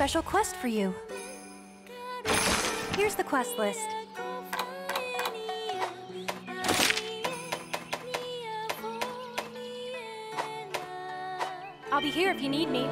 special quest for you. Here's the quest list. I'll be here if you need me.